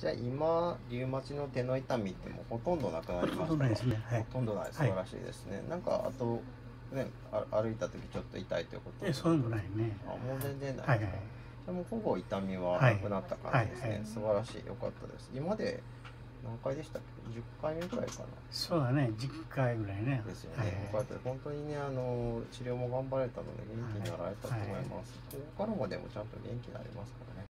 じゃあ今リウマチの手の痛みってもほとんどなくなりまほとんどないですね。はい。ほとんどない素晴らしいですね、なんかあとね歩いた時ちょっと痛いということえそういうのないね。あもう全然ない、はいはい。でもほぼ痛みはなくなった感じですね、はいはい。素晴らしいよかったです。今で何回でしたっけ？10回目ぐらいかな。そうだね。10回ぐらいね。ですよはいね、よかった本当にねあの治療も頑張れたので元気になられたと思います、ここからもでもちゃんと元気になりますからね。